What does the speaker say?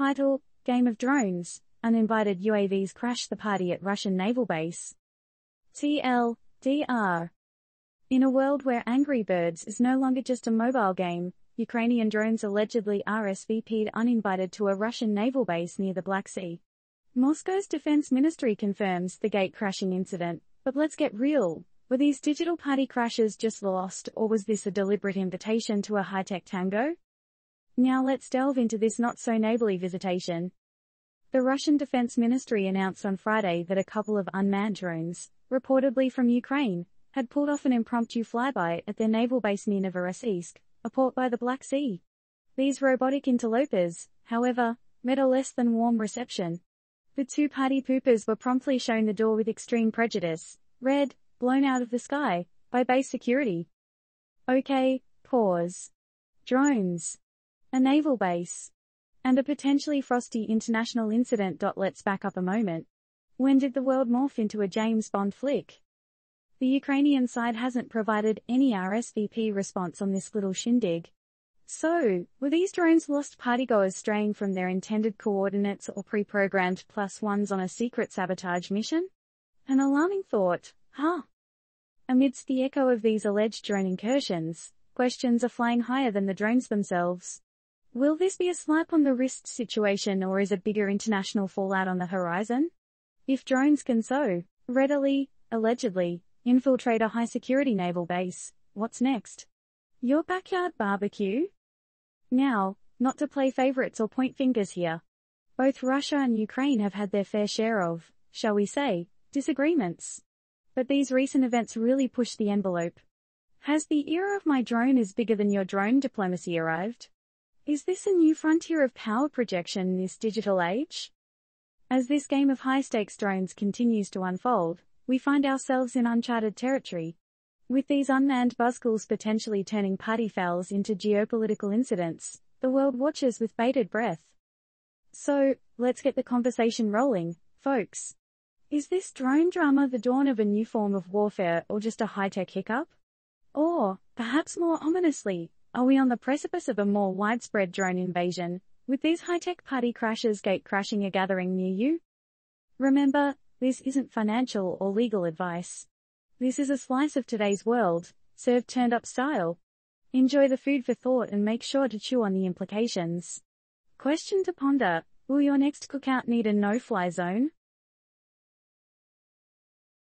Title, Game of Drones, Uninvited UAVs Crash the Party at Russian Naval Base. TL, DR. In a world where Angry Birds is no longer just a mobile game, Ukrainian drones allegedly RSVP'd uninvited to a Russian naval base near the Black Sea. Moscow's defense ministry confirms the gate crashing incident, but let's get real. Were these digital party crashes just lost or was this a deliberate invitation to a high-tech tango? Now let's delve into this not so neighborly visitation. The Russian Defense Ministry announced on Friday that a couple of unmanned drones, reportedly from Ukraine, had pulled off an impromptu flyby at their naval base near Novorossiysk, a port by the Black Sea. These robotic interlopers, however, met a less than warm reception. The two party poopers were promptly shown the door with extreme prejudice, red, blown out of the sky, by base security. Okay, pause. Drones. A naval base. And a potentially frosty international incident. Let's back up a moment. When did the world morph into a James Bond flick? The Ukrainian side hasn't provided any RSVP response on this little shindig. So, were these drones lost partygoers straying from their intended coordinates or pre-programmed plus ones on a secret sabotage mission? An alarming thought, huh? Amidst the echo of these alleged drone incursions, questions are flying higher than the drones themselves. Will this be a slap on the wrist situation or is a bigger international fallout on the horizon? If drones can so readily, allegedly, infiltrate a high security naval base, what's next? Your backyard barbecue? Now, not to play favorites or point fingers here. Both Russia and Ukraine have had their fair share of, shall we say, disagreements. But these recent events really push the envelope. Has the era of my drone is bigger than your drone diplomacy arrived? Is this a new frontier of power projection in this digital age? As this game of high stakes drones continues to unfold, we find ourselves in uncharted territory. With these unmanned buzzkills potentially turning party fouls into geopolitical incidents, the world watches with bated breath. So, let's get the conversation rolling, folks. Is this drone drama the dawn of a new form of warfare or just a high-tech hiccup? Or, perhaps more ominously, are we on the precipice of a more widespread drone invasion, with these high-tech party crashes gate crashing a gathering near you? Remember, this isn't financial or legal advice. This is a slice of today's world, served turned up style. Enjoy the food for thought and make sure to chew on the implications. Question to ponder, will your next cookout need a no-fly zone?